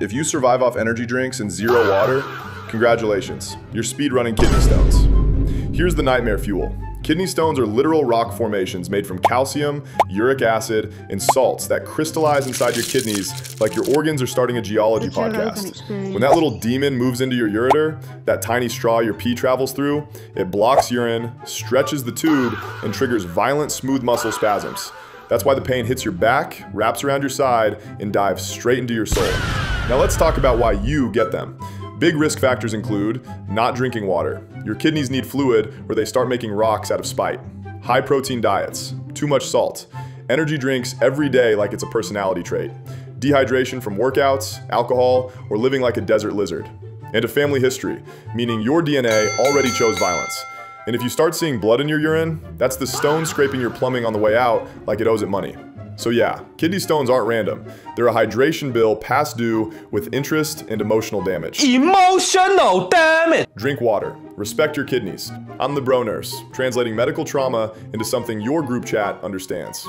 If you survive off energy drinks and zero water, congratulations. You're speedrunning kidney stones. Here's the nightmare fuel. Kidney stones are literal rock formations made from calcium, uric acid, and salts that crystallize inside your kidneys like your organs are starting a geology It's podcast. When that little demon moves into your ureter, that tiny straw your pee travels through, it blocks urine, stretches the tube, and triggers violent smooth muscle spasms. That's why the pain hits your back, wraps around your side, and dives straight into your soul. Now let's talk about why you get them. Big risk factors include not drinking water. Your kidneys need fluid or they start making rocks out of spite. High protein diets, too much salt, energy drinks every day like it's a personality trait, dehydration from workouts, alcohol, or living like a desert lizard, and a family history, meaning your DNA already chose violence. And if you start seeing blood in your urine, that's the stone scraping your plumbing on the way out like it owes it money. So yeah, kidney stones aren't random. They're a hydration bill past due with interest and emotional damage. Emotional damage. Drink water. Respect your kidneys. I'm the bro nurse, translating medical trauma into something your group chat understands.